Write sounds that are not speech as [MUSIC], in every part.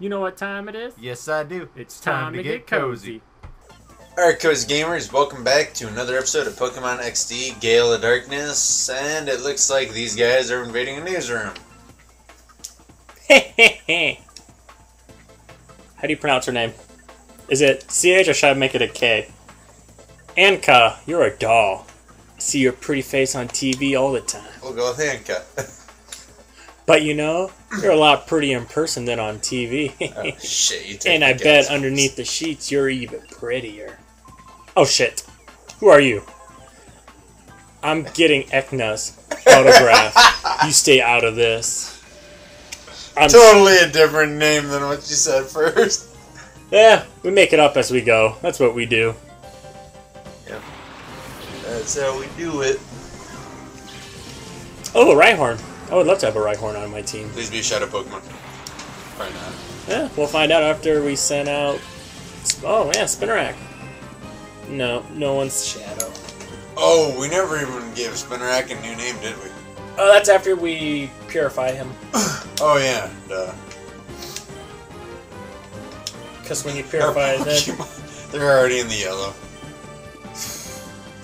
You know what time it is? Yes, I do. It's time, to, get cozy. Alright, Cozy Gamers, welcome back to another episode of Pokemon XD Gale of Darkness, and it looks like these guys are invading a newsroom. [LAUGHS] How do you pronounce her name? Is it CH or should I make it a K? Anka, you're a doll. I see your pretty face on TV all the time. We'll go with Hanka. [LAUGHS] But you know, you're a lot prettier in person than on TV. oh, shit, [LAUGHS] and I bet underneath the sheets you're even prettier. Oh shit. Who are you? I'm getting Ekna's autograph. [LAUGHS] you stay out of this. I'm Totally a different name than what you said first. Yeah, we make it up as we go. That's what we do. Yeah. That's how we do it. Oh, a Rhyhorn. I would love to have a Rhyhorn on my team. Please be a Shadow Pokemon. Probably not. Yeah, we'll find out after we send out. Oh yeah, Spinarak. No, no one's Shadow. Oh, we never even gave Spinarak a new name, did we? Oh, that's after we purify him. [COUGHS] Oh, yeah. Duh. Because when you purify them, [LAUGHS] They're already in the yellow.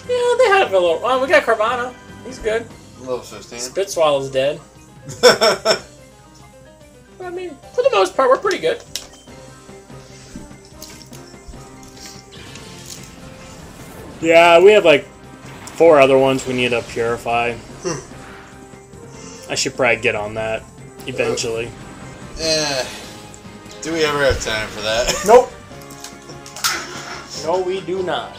yeah, they have a little. Oh, we got Carvanha. He's good. Level 15. Spitswallow's dead. [LAUGHS] I mean, for the most part, we're pretty good. Yeah, we have like four other ones we need to purify. I should probably get on that eventually. Eh. Do we ever have time for that? [LAUGHS] Nope. No, we do not.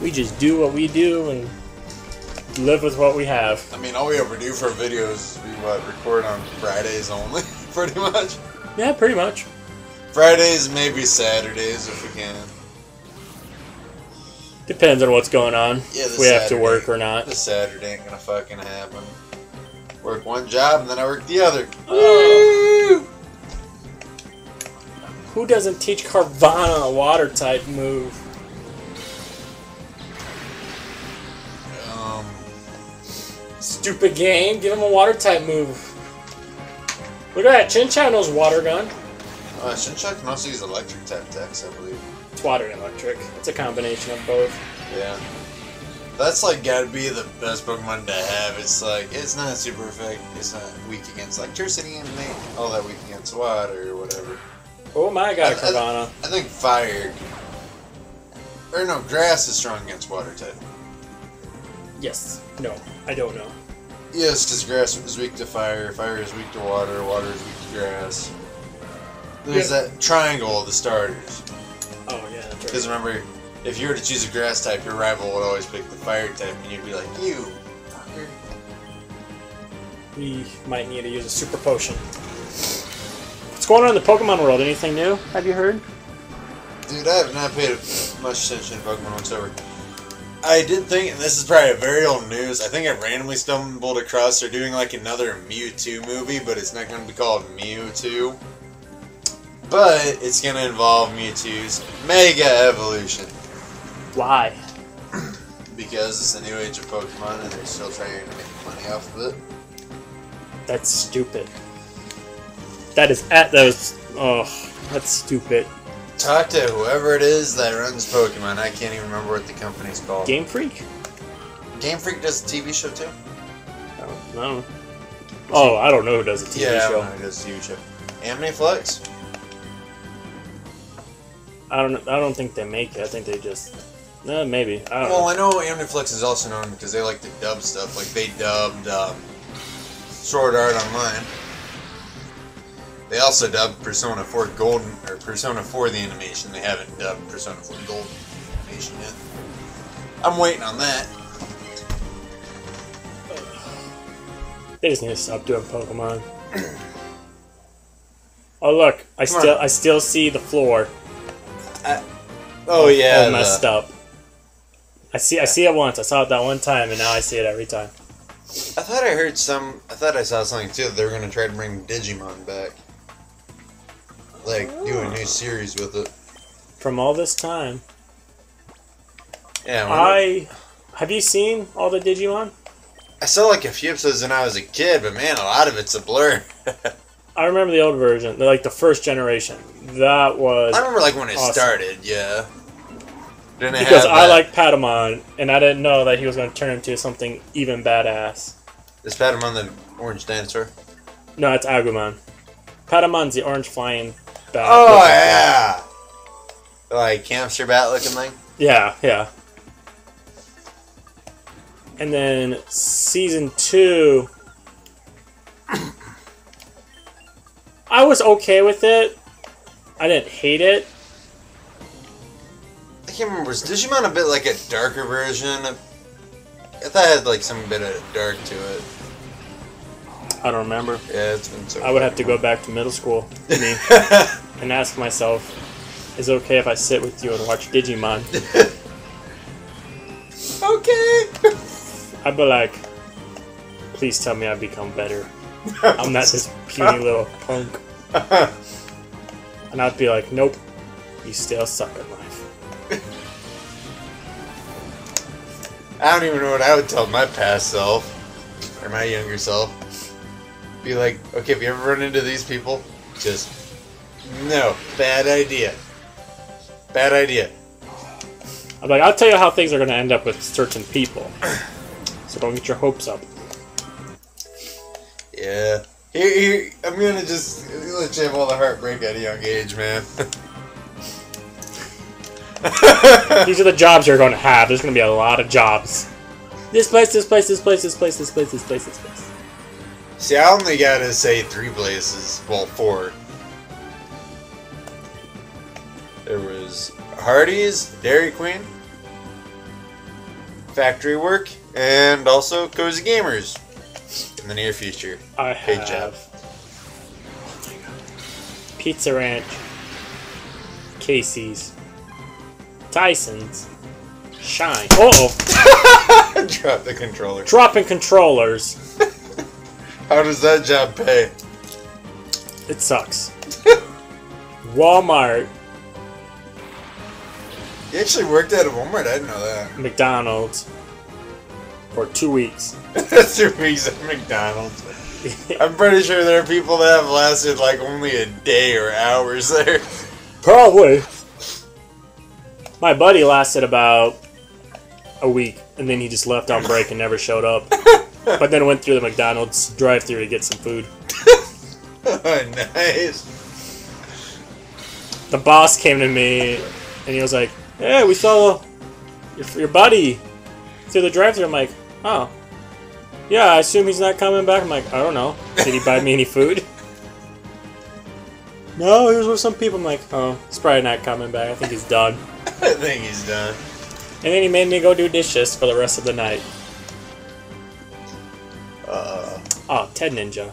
We just do what we do and live with what we have. I mean, all we ever do for videos is we what record on Fridays only, [LAUGHS] pretty much. Yeah, pretty much. Fridays, maybe Saturdays if we can. Depends on what's going on. Yeah, if we have to work or not. This Saturday ain't gonna fucking happen. Work one job and then I work the other. Oh. Who doesn't teach Carvanha a water type move? Stupid game. Give him a water type move. Look at that. Chinchou knows water gun. uh, Chinchou can also use electric type attacks, I believe. It's water and electric. It's a combination of both. Yeah. That's like gotta be the best Pokemon to have. It's like it's not super effective. It's not weak against electricity and all that weak against water or whatever. Oh my god, I- I- Carvanha. I think fire. Or no, grass is strong against water type. Yes. No. I don't know. Yes, because grass is weak to fire, fire is weak to water, water is weak to grass. There's Yeah. that triangle of the starters. Oh yeah, that's Because remember, if you were to choose a grass type, your rival would always pick the fire type, and you'd be like, you fucker. We might need to use a super potion. What's going on in the Pokemon world? Anything new? Have you heard? Dude, I have not paid much attention to Pokemon whatsoever. I did think, and this is probably very old news, I think I randomly stumbled across they're doing like another Mewtwo movie, but it's not going to be called Mewtwo. But it's going to involve Mewtwo's Mega Evolution. Why? [CLEARS THROAT] Because it's a new age of Pokemon and they're still trying to make money off of it. That's stupid. That is at those. Oh, that's stupid. Talk to whoever it is that runs Pokemon. I can't even remember what the company's called. Game Freak? Game Freak does a TV show too? I don't know. Oh, I don't know who does a TV yeah, I show. don't know who does a TV show. Aniplex? I don't. I don't think they make it. I think they just. No, maybe. I don't Well, know. I know Aniplex is also known because they like to dub stuff. Like they dubbed um, Sword Art Online. They also dubbed Persona 4 Golden or Persona 4 the animation. They haven't dubbed Persona 4 Golden animation yet. I'm waiting on that. They just need to stop doing Pokemon. [CLEARS THROAT] oh look, I Come still on. I still see the floor Oh yeah, all messed up. I see I see it once. I saw it that one time, and now I see it every time. I thought I heard some. I thought I saw something too. They were gonna try to bring Digimon back, like do a new series with it. From all this time, Yeah, I have you seen all the Digimon? I saw like a few episodes when I was a kid, but man, a lot of it's a blur. [LAUGHS] I remember the old version, like the first generation. That was I remember like when it Awesome. started. Yeah. Didn't because I like Patamon, and I didn't know that he was going to turn into something even badass. Is Patamon the orange dancer? No, it's Agumon. Patamon's the orange flying bat. Oh looking yeah. Like hamster bat looking thing. thing. Yeah, yeah. And then season two, I was okay with it. I didn't hate it. I can't remember. Was Digimon a bit like a darker version? Of, I thought it had like some bit of dark to it. I don't remember. Yeah, it's been so. I would have to go back to middle school me, [LAUGHS] and ask myself, is it okay if I sit with you and watch Digimon? [LAUGHS] okay. I'd be like, please tell me I become better. I'm not this puny [LAUGHS] little punk. And I'd be like, nope, you still suck at life. I don't even know what I would tell my past self or my younger self. Be like, okay, if you ever run into these people, just no, bad idea. Bad idea. I'm like, I'll tell you how things are going to end up with certain people. So don't get your hopes up. Yeah. Here, here, I'm gonna just let you have all the heartbreak at a young age, man. [LAUGHS] These are the jobs you're going to have. There's going to be a lot of jobs. This place, this place, this place, this place, this place, this place, this place. See, I only gotta say three places. Well, four. There was Hardee's, Dairy Queen, Factory Work, and also Cozy Gamers in the near future. I Good have job. Pizza Ranch, Casey's, Tyson's, Shine. Uh oh, [LAUGHS] Drop the controller. dropping controllers. How does that job pay? It sucks. [LAUGHS] Walmart, You actually worked at a Walmart? I didn't know that. McDonald's, for two weeks. [LAUGHS] That's your weeks at McDonald's. [LAUGHS] I'm pretty sure there are people that have lasted like only a day or hours there. Probably. My buddy lasted about a week, and then he just left on break and never showed up. But then went through the McDonald's drive-through to get some food. [LAUGHS] Oh, nice. The boss came to me, and he was like, "Hey, we saw your, your buddy through the drive-through." I'm like, "Oh, yeah. I assume he's not coming back." I'm like, "I don't know. Did he buy me any food?" [LAUGHS] No, he was with some people. I'm like, "Oh, he's probably not coming back. I think he's done." [LAUGHS] I think he's done. And then he made me go do dishes for the rest of the night. Oh, Ted Ninja.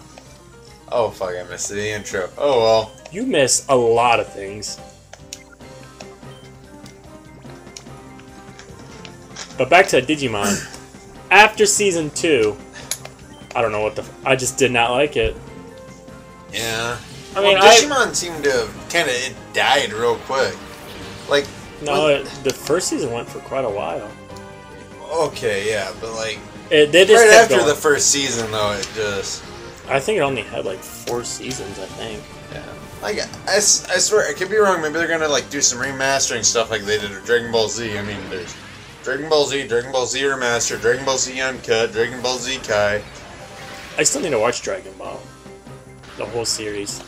oh fuck! I missed the intro. Oh well. You miss a lot of things. But back to Digimon. [CLEARS THROAT] After season two, I don't know what the. F- I just did not like it. Yeah. I mean, well, I- Digimon seemed to have kind of it died real quick. Like, No, when- it, the first season went for quite a while. okay, yeah, but like It, they just right after going. the first season, though, it just I think it only had like four seasons. I think. yeah. Like I swear I could be wrong. Maybe they're gonna like do some remastering stuff like they did with Dragon Ball Z. I mean, there's Dragon Ball Z, Dragon Ball Z Remastered, Dragon Ball Z Uncut, Dragon Ball Z Kai. I still need to watch Dragon Ball, the whole series.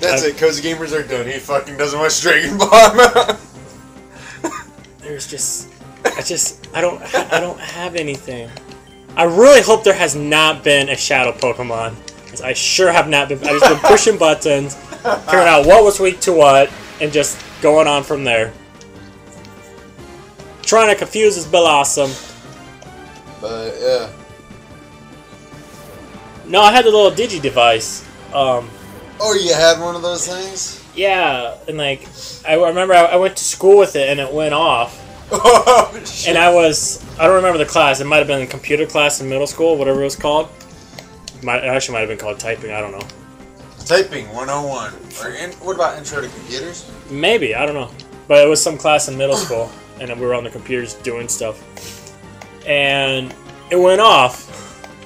That's I- it. Cozy gamers are done. He fucking doesn't watch Dragon Ball. [LAUGHS] There's just, I just, I don't, I don't have anything. I really hope there has not been a shadow Pokemon, I sure have not been. I've just been pushing buttons, figuring out what was weak to what, and just going on from there. Trying to confuse is Bill Awesome. but yeah. No, I had the little Digi device. Um, Oh, you had one of those things? yeah, and like, I remember I went to school with it, and it went off. Oh! And I was, I don't remember the class. It might have been a computer class in middle school, whatever it was called. Might, it actually might have been called typing. I don't know. Typing 101. Or in, what about Intro to Computers? Maybe I don't know, but it was some class in middle school, and we were on the computers doing stuff, and it went off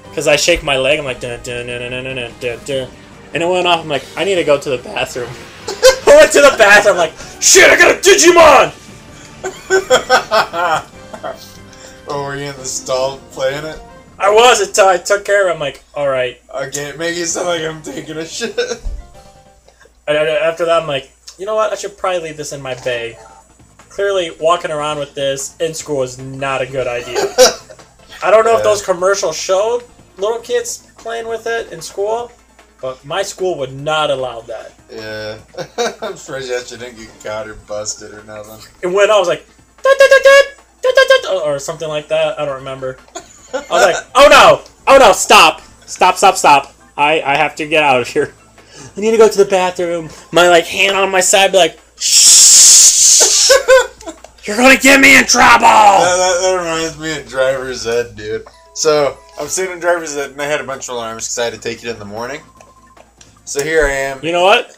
because I shake my leg. I'm like dun dun dun dun dun dun dun, dun. and it went off. I'm like, I need to go to the bathroom. [LAUGHS] I went to the bathroom. like, shit, I got a Digimon. Oh, were you in the stall playing it? I was until uh, I took care of. it. I'm like, all right. I can't make it sound like I'm taking a shit. And after that, I'm like, you know what? I should probably leave this in my bag. Clearly, walking around with this in school is not a good idea. [LAUGHS] I don't know if those commercials showed little kids playing with it in school, but my school would not allow that. yeah. [LAUGHS] I'm surprised you didn't get caught or busted or nothing. It went. I was like, "Dut, dut, dut, dut, dut, dut, dut," or something like that. I don't remember. I was like, [LAUGHS] oh no, oh no, stop, stop, stop, stop. I I have to get out of here. I need to go to the bathroom. My like hand on my side, be like, shh. You're gonna get me in trouble. That, that, that reminds me of driver's ed, dude. So I'm sitting in driver's ed, and I had a bunch of alarms because I had to take it in the morning. So here I am. You know what?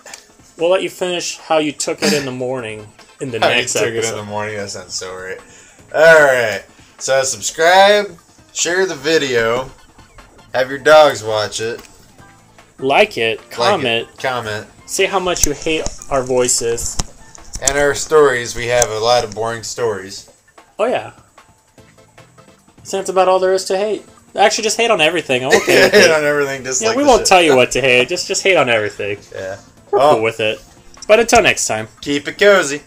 We'll let you finish how you took it in the morning in the [LAUGHS] I next took it in episode. the morning. That sounds so right. All right. So subscribe, share the video, have your dogs watch it, Like it, like comment, it, comment, say how much you hate our voices. and our stories. We have a lot of boring stories. Oh yeah. So that's about all there is to hate. Actually, just hate on everything. I'm okay [LAUGHS] it. on everything. Just Yeah, like we won't shit. tell you what to hate. Just just hate on everything. [LAUGHS] Yeah. We're Oh. cool with it. But until next time. Keep it cozy.